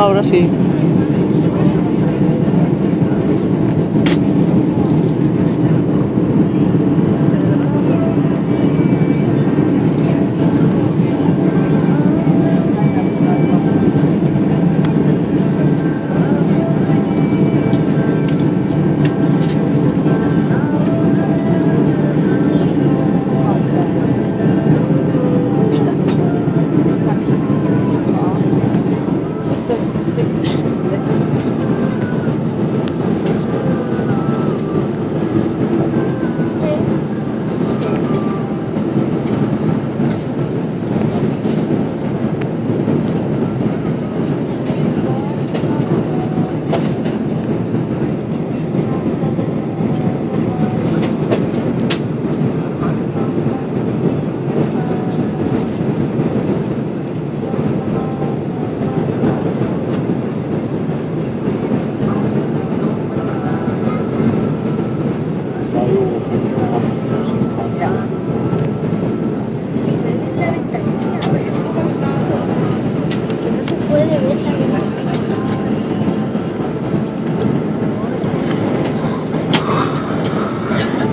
Ahora sí.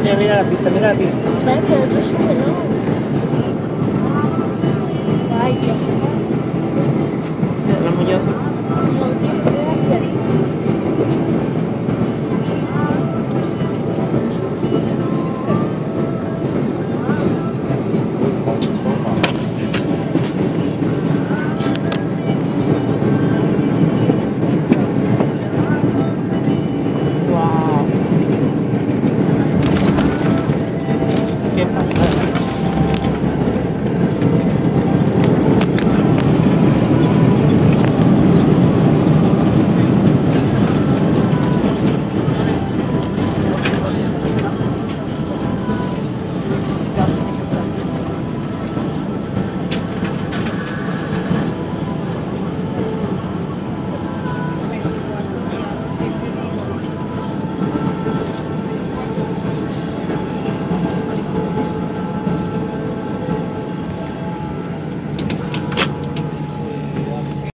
Mira, mira la pista, mira la pista. け。